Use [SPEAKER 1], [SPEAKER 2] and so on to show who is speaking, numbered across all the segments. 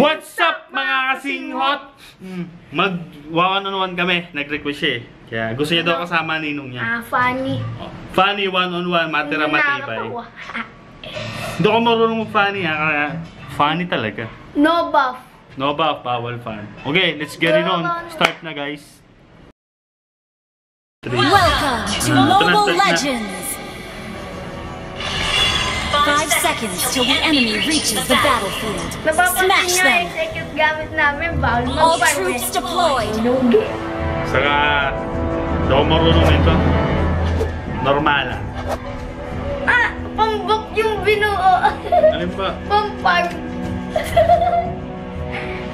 [SPEAKER 1] What's up mga kasing hot? Mm, Mag one on one kami, nag-request siya eh. Kaya gusto niya daw kasama ninong niya.
[SPEAKER 2] Ah, funny.
[SPEAKER 1] Oh, Funny one on one, matira
[SPEAKER 2] Hindi
[SPEAKER 1] matibay.
[SPEAKER 2] Ah,
[SPEAKER 1] Hindi ako marunong mag-funny ha, kaya funny talaga.
[SPEAKER 2] No buff.
[SPEAKER 1] No ba, bawal fan. Okay, let's get it on. Start na guys. Three.
[SPEAKER 3] Welcome to
[SPEAKER 1] Ah,
[SPEAKER 3] Mobile. Legends! Five seconds till the enemy reaches the battlefield. Smash them! All troops deployed!
[SPEAKER 1] Saka, hindi ako marunong nito. Normal.
[SPEAKER 2] Ah! Pambok yung binuo.
[SPEAKER 1] Alin ba?
[SPEAKER 2] Pampag.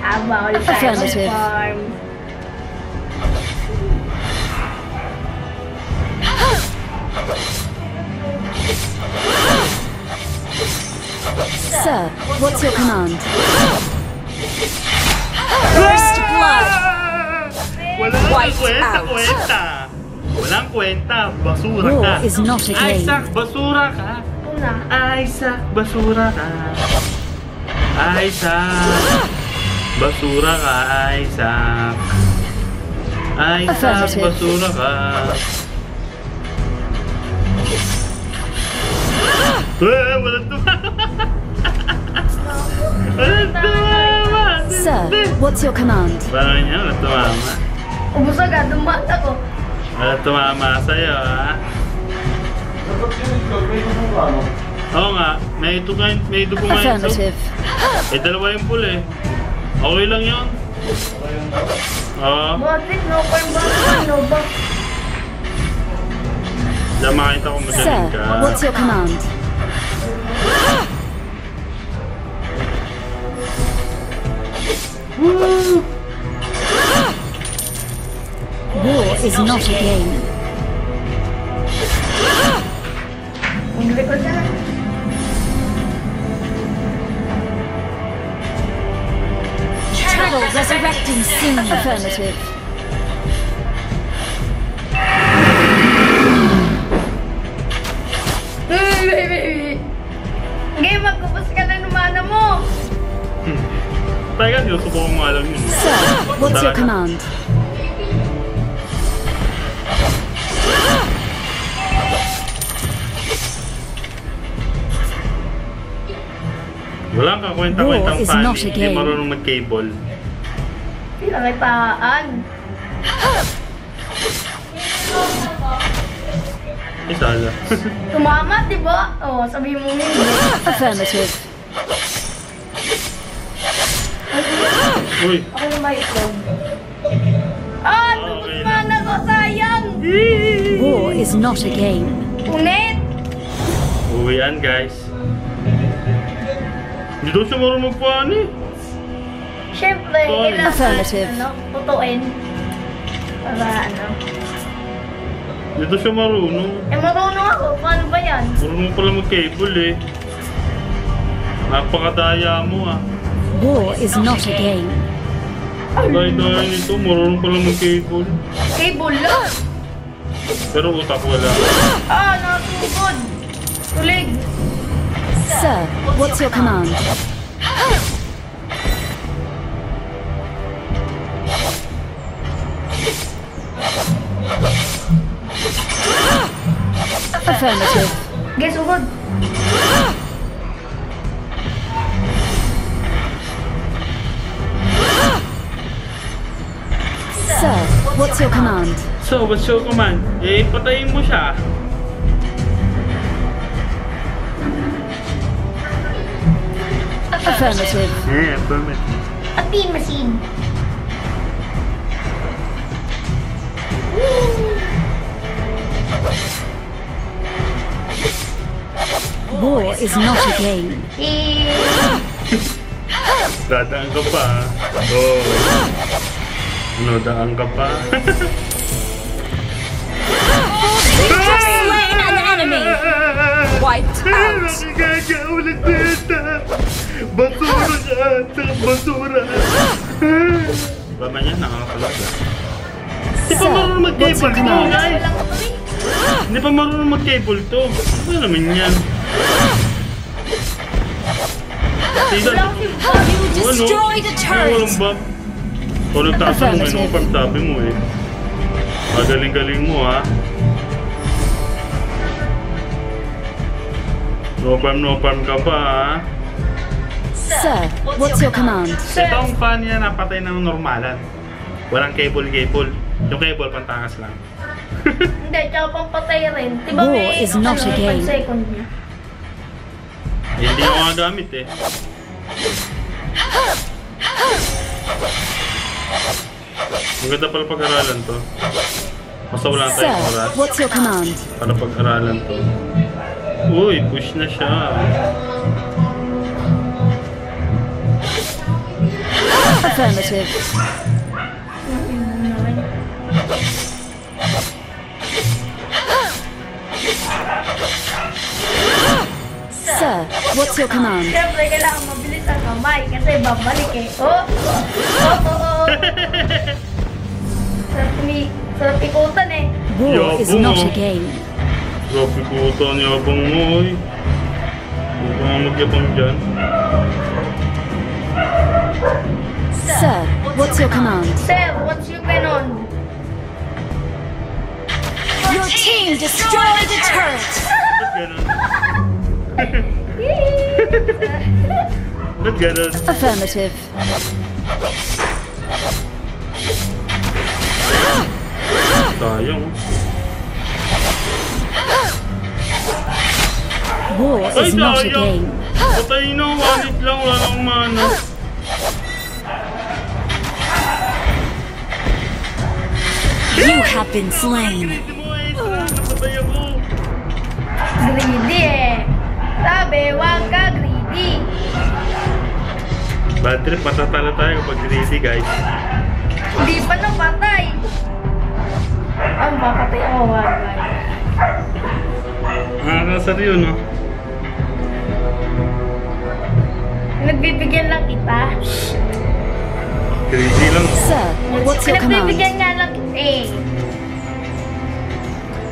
[SPEAKER 2] Habang ulit tayo
[SPEAKER 3] sa farm.
[SPEAKER 2] mag-farm.
[SPEAKER 3] Sir, what's your command? First blood!
[SPEAKER 1] Walang kwenta,
[SPEAKER 3] out.
[SPEAKER 1] kwenta. Walang kwenta. Basura
[SPEAKER 3] War is not a game.
[SPEAKER 1] Isaac, basura ka.
[SPEAKER 2] Una.
[SPEAKER 1] Isaac, basura ka. Isaac. Basura ka, Isaac. Isaac,
[SPEAKER 3] Affirmative.
[SPEAKER 1] basura ka. Walang tumama.
[SPEAKER 3] Sir, what's your command?
[SPEAKER 1] Parang niya, walang tumama.
[SPEAKER 2] Ubus agad, dumat ako.
[SPEAKER 1] Walang tumama sa'yo, ha? Oo nga, may ito nga, may dugo nga yun. so-
[SPEAKER 3] Affirmative.
[SPEAKER 1] Eh, dalawa yung pool eh. Okay lang yun. Oo.
[SPEAKER 2] Bakit? No farm ba naman? No buff.
[SPEAKER 1] Diyan makita ko
[SPEAKER 3] Sir,
[SPEAKER 1] magaling ka.
[SPEAKER 3] what's your command? Is not a game.
[SPEAKER 2] Hindi ko siya.
[SPEAKER 3] Trouble resurrecting soon. Affirmative.
[SPEAKER 2] Game, magkupos ka na ng mana mo.
[SPEAKER 1] Teka, sinusubukan ko nga lang yun.
[SPEAKER 3] Sir, what's your command?
[SPEAKER 1] Walang kakwenta-kwentang
[SPEAKER 3] is not a
[SPEAKER 1] Hindi
[SPEAKER 3] game.
[SPEAKER 1] marunong mag-cable.
[SPEAKER 2] Pinakitaan.
[SPEAKER 1] Isala.
[SPEAKER 2] Tumama, di ba? Oo, sabi mo hindi.
[SPEAKER 3] Affirmative.
[SPEAKER 1] Uy.
[SPEAKER 2] Ako na may itlog. Ah, lubos
[SPEAKER 1] Okay
[SPEAKER 2] mana ko, sayang.
[SPEAKER 3] War is not a game.
[SPEAKER 2] Unit.
[SPEAKER 1] Uwian, guys. Hindi daw siya marunong mag-fan eh.
[SPEAKER 2] Siyempre, kailangan,
[SPEAKER 3] Affirmative.
[SPEAKER 2] ano, tutuin. Para ano.
[SPEAKER 1] Hindi daw siya marunong.
[SPEAKER 2] Eh, marunong ako. Paano ba yan?
[SPEAKER 1] Marunong pala mag-cable eh. Napakadaya mo ah.
[SPEAKER 3] War is not a game.
[SPEAKER 1] Daya-daya nito, marunong pala mag-cable.
[SPEAKER 2] Cable lang.
[SPEAKER 1] Pero utak wala.
[SPEAKER 2] Ah, natugod. Tulig.
[SPEAKER 3] Sir, what's your command? Affirmative.
[SPEAKER 2] Guess ugod.
[SPEAKER 3] Sir, what's your command?
[SPEAKER 1] So, what's your command? Eh, patayin mo siya.
[SPEAKER 3] Affirmative.
[SPEAKER 1] Eh, permit.
[SPEAKER 2] Atin machine.
[SPEAKER 3] War is not a game.
[SPEAKER 1] Dadaan ka pa. Oo. Ano, daan ka pa?
[SPEAKER 3] Slain an enemy. Wiped out.
[SPEAKER 1] Basura. Saka basura. Baba niya, nakakapalag ka. Di pa marunong mag-cable to, guys. Hindi pa marunong mag-cable to. Ano naman yan?
[SPEAKER 3] You destroyed a
[SPEAKER 1] Ano?
[SPEAKER 3] turret.
[SPEAKER 1] Walang bump. Kung nagtatanong may
[SPEAKER 3] Affirmative.
[SPEAKER 1] no farm sabi mo eh. Magaling-galing mo ha. No farm, no farm ka pa ha.
[SPEAKER 3] Sir, what's your command?
[SPEAKER 1] Ito ang fan niya napatay ng normalan. Walang cable-cable. Yung cable pantangas lang.
[SPEAKER 2] Hindi, tsaka pang patay rin. Di ba
[SPEAKER 3] War
[SPEAKER 2] may
[SPEAKER 3] is not a game.
[SPEAKER 2] 5 second niya?
[SPEAKER 1] Eh, Hindi ko nga gamit eh. Maganda pala pag-aralan to. Basta wala
[SPEAKER 3] Sir,
[SPEAKER 1] tayong oras
[SPEAKER 3] what's your command?
[SPEAKER 1] para pag-aralan to. Uy, push na siya.
[SPEAKER 3] Affirmative. Sir, what's your command?
[SPEAKER 2] Siyempre, kailangan mabilis ang kamay kasi babalik eh. Oh! Oh, oh, oh! Sarap ni... Sarap ikutan eh.
[SPEAKER 3] War is
[SPEAKER 1] Yabo.
[SPEAKER 3] not a game.
[SPEAKER 1] Ito ang yabang mo, oy. Huwag ka nga magyabang dyan.
[SPEAKER 3] Sir, what's your command?
[SPEAKER 2] Sir, what's your ganon?
[SPEAKER 3] Your team destroyed a turret.
[SPEAKER 1] Ba't ganun? Ba't ganun?
[SPEAKER 3] Affirmative. War is not a game. have been slain.
[SPEAKER 2] Greedy eh. Sabe waka greedy.
[SPEAKER 1] Batrip patah tala tayo kapag greedy guys.
[SPEAKER 2] Hindi pa na patay. Ang oh, makatay ako oh, wala.
[SPEAKER 1] Ah, nasa rin no?
[SPEAKER 2] Nagbibigyan lang kita.
[SPEAKER 1] Crazy lang.
[SPEAKER 3] Sir, what's your command?
[SPEAKER 2] Nagbibigyan nga lang kita eh.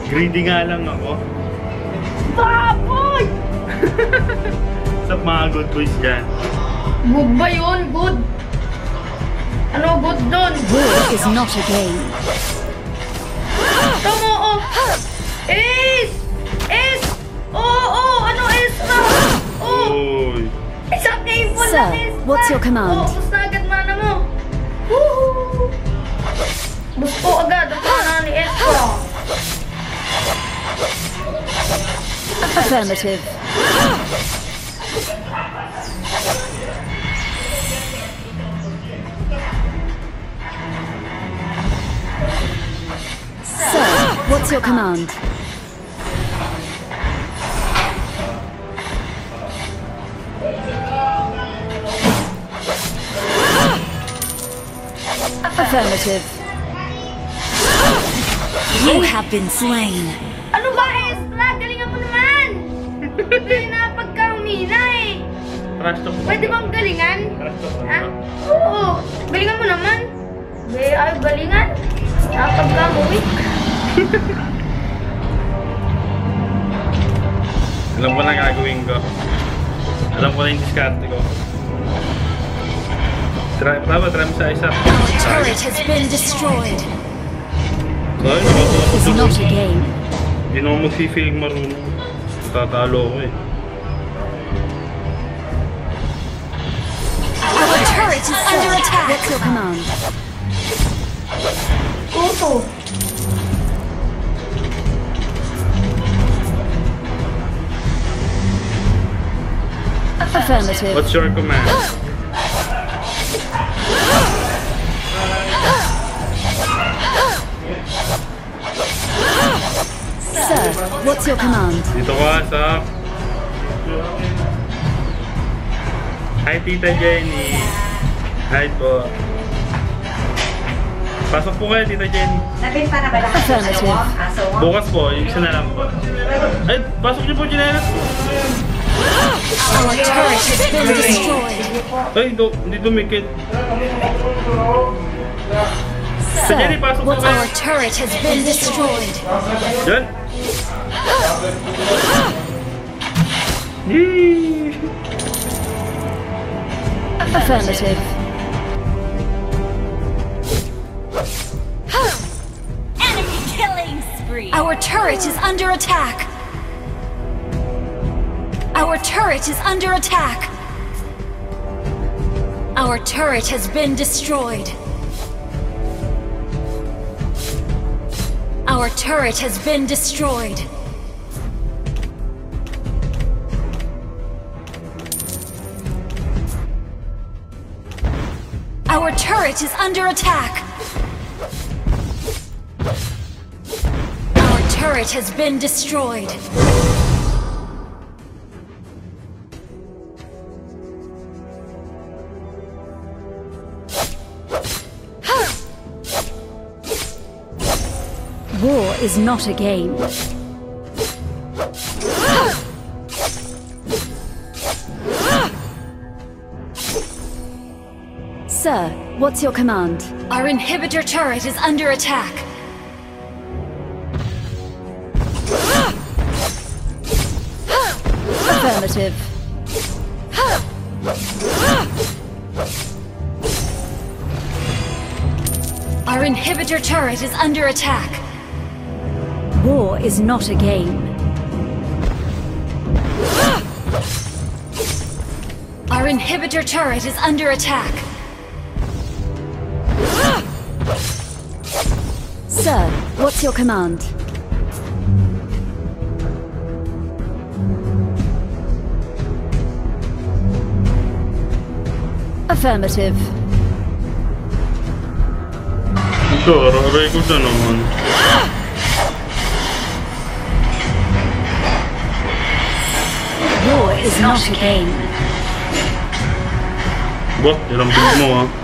[SPEAKER 1] Greedy nga lang ako.
[SPEAKER 2] Baboy!
[SPEAKER 1] Sa mga good boys dyan.
[SPEAKER 2] Good ba yun? Good. Ano good dun?
[SPEAKER 3] War is not a game.
[SPEAKER 2] Tama, oh. Ace! Ace! Oo, oh, ano Ace na? Oh,
[SPEAKER 1] Uy.
[SPEAKER 2] isang cable
[SPEAKER 3] Sir,
[SPEAKER 2] lang Ace na.
[SPEAKER 3] what's your command?
[SPEAKER 2] Oo, ubus na agad mana mo. Woohoo! Ubus po agad ang
[SPEAKER 3] Affirmative. Sir, what's your command? Affirmative. You have been slain.
[SPEAKER 2] Na pagka humina eh.
[SPEAKER 1] Trash talk.
[SPEAKER 2] Pwede bang galingan?
[SPEAKER 1] Trash talk.
[SPEAKER 2] Ha? Oo. Galingan mo naman. Be, ay, galingan. Kapag ka mo weak.
[SPEAKER 1] Alam ko na gagawin ko. Alam ko na yung diskarte ko. Try, tama, try mo sa isa.
[SPEAKER 3] Turret has been destroyed.
[SPEAKER 1] Ay,
[SPEAKER 3] Is not
[SPEAKER 1] nakakasok.
[SPEAKER 3] a game.
[SPEAKER 1] Hindi na ako mag-feeling marunong. Tatalo ako eh.
[SPEAKER 3] Our turret is under attack. What's your command?
[SPEAKER 2] Tuto.
[SPEAKER 3] Affirmative.
[SPEAKER 1] What's your command?
[SPEAKER 3] what's your command?
[SPEAKER 1] Dito ka sa... Hi, Tita Jenny. Hi po. Pasok po kayo, Tita Jenny.
[SPEAKER 4] Nabenta na ba lahat
[SPEAKER 3] Affirmative.
[SPEAKER 4] aso mo?
[SPEAKER 1] Bukas po, yung isa na lang po. Ay, pasok niyo po, Jenny.
[SPEAKER 3] Our turret has been destroyed.
[SPEAKER 1] Ay, do, hindi dumikit.
[SPEAKER 3] Sir,
[SPEAKER 1] po
[SPEAKER 3] what's our turret has been destroyed.
[SPEAKER 1] Yan.
[SPEAKER 3] Affirmative.
[SPEAKER 4] Enemy killing spree.
[SPEAKER 3] Our turret is under attack. Our turret is under attack. Our turret has been destroyed. Our turret has been destroyed. Turret is under attack. Our turret has been destroyed. War is not a game. Sir, what's your command? Our inhibitor turret is under attack. Affirmative. Our inhibitor turret is under attack. War is not a game. Our inhibitor turret is under attack. Sir, what's your command? Affirmative.
[SPEAKER 1] Sure, very good gentleman.
[SPEAKER 3] War is not a game.
[SPEAKER 1] What? Eram bir
[SPEAKER 3] numara.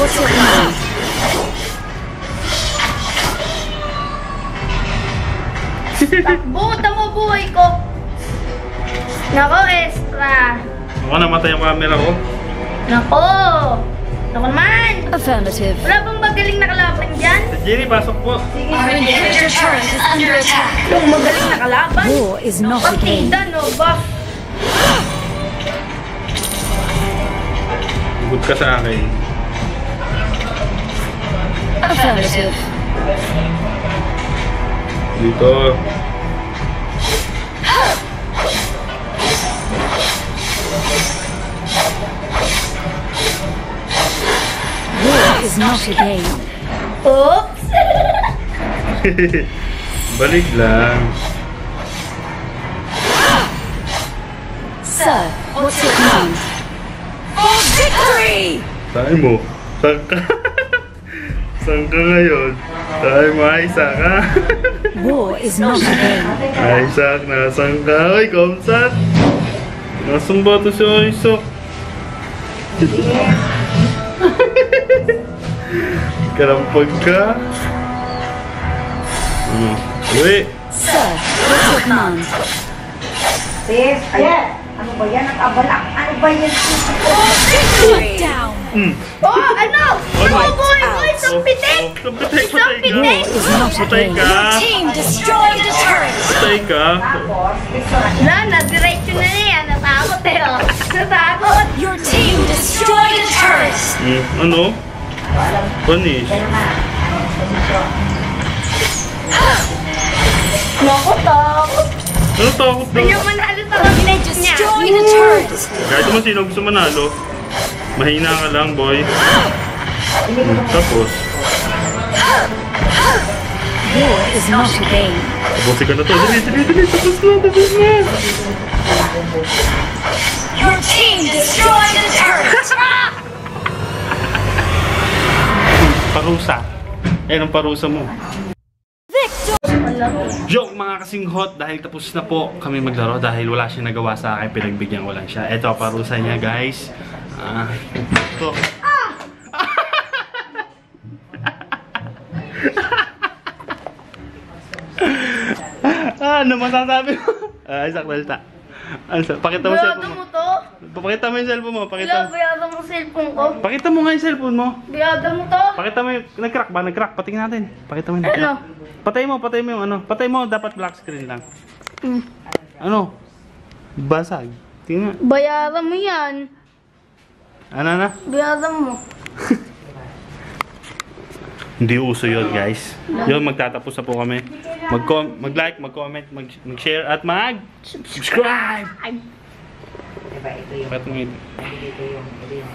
[SPEAKER 3] What's your command?
[SPEAKER 2] Takbo, tamo buhay ko. Nako, extra.
[SPEAKER 1] Ako namatay ang camera ko.
[SPEAKER 2] Nako. Nako naman.
[SPEAKER 3] Affirmative.
[SPEAKER 2] Wala bang magaling na kalaban dyan?
[SPEAKER 1] Si Jerry, pasok po.
[SPEAKER 2] Sige,
[SPEAKER 3] Our inhibitor turret is under attack.
[SPEAKER 2] Yung magaling na kalaban.
[SPEAKER 3] War is not a game.
[SPEAKER 2] Partida, no ba?
[SPEAKER 1] Good ka sa akin.
[SPEAKER 3] Affirmative.
[SPEAKER 1] Dito.
[SPEAKER 3] War is not a game.
[SPEAKER 2] Oops.
[SPEAKER 1] Balik lang.
[SPEAKER 3] Sir, what's your command? For victory!
[SPEAKER 1] Saan mo? Saan ka? Saan ka ngayon? Tayo mo, Isaac, ha?
[SPEAKER 3] War is not a game.
[SPEAKER 1] Isaac, nasan ka? Ay, Kamsat! Nasaan ba ito si Isaac? Karampag ka? Ano? Uwi!
[SPEAKER 3] Sir, what's your command?
[SPEAKER 5] Sis, ayan. Ano ba yan? Nag-abala. Ano ba yan?
[SPEAKER 3] Down!
[SPEAKER 1] Hmm.
[SPEAKER 2] Oh, ano? Tamo buhay ko, isang pitik.
[SPEAKER 1] Oh, patay, patay ka! Patay ka!
[SPEAKER 3] Team destroyed a turret!
[SPEAKER 1] Patay ka!
[SPEAKER 2] Na, na-diretso na niya. Natakot eh, oh. Natakot.
[SPEAKER 3] Your team destroyed a turret!
[SPEAKER 1] Hmm, ano? Punish.
[SPEAKER 2] Naku, takot.
[SPEAKER 1] Ano takot
[SPEAKER 2] niya
[SPEAKER 1] doon?
[SPEAKER 2] manalo sa kabinet niya.
[SPEAKER 1] Kahit naman sino gusto manalo, mahina ka lang, boy. Tapos,
[SPEAKER 3] War is not a game.
[SPEAKER 1] tapusin ka na to. Dali, dali, dali. Tapos na, tapos na.
[SPEAKER 3] Your team destroyed a turret!
[SPEAKER 1] Parusa. Ayan ang parusa mo. Joke mga kasing hot dahil tapos na po kami maglaro dahil wala siyang nagawa sa akin, pinagbigyan ko lang siya. Ito, parusa niya guys. Ah, ito. ah, ano masasabi mo? Ah, Isaac Delta. Ano, pakita mo cellphone
[SPEAKER 2] mo to?
[SPEAKER 1] Pakita mo yung cellphone mo. Pakita mo.
[SPEAKER 2] bayado mo cellphone ko.
[SPEAKER 1] Pakita mo nga yung cellphone mo.
[SPEAKER 2] Bayado mo to?
[SPEAKER 1] Pakita mo yung... Nag-crack ba? Nag-crack. Patingin natin. Pakita mo yung
[SPEAKER 2] Ano?
[SPEAKER 1] Patay mo, patay mo yung ano. Patay mo, dapat black screen lang.
[SPEAKER 2] Hmm.
[SPEAKER 1] Ano? Basag. Tingnan.
[SPEAKER 2] Bayaran mo yan.
[SPEAKER 1] Ano na?
[SPEAKER 2] Bayaran mo.
[SPEAKER 1] Hindi uso yun, guys. Yun, magtatapos na po kami. Mag mag-like, mag-comment, mag- mag-share, at mag-subscribe!
[SPEAKER 5] Ito yung,
[SPEAKER 1] Ba't mo
[SPEAKER 5] ito yung, ito yung.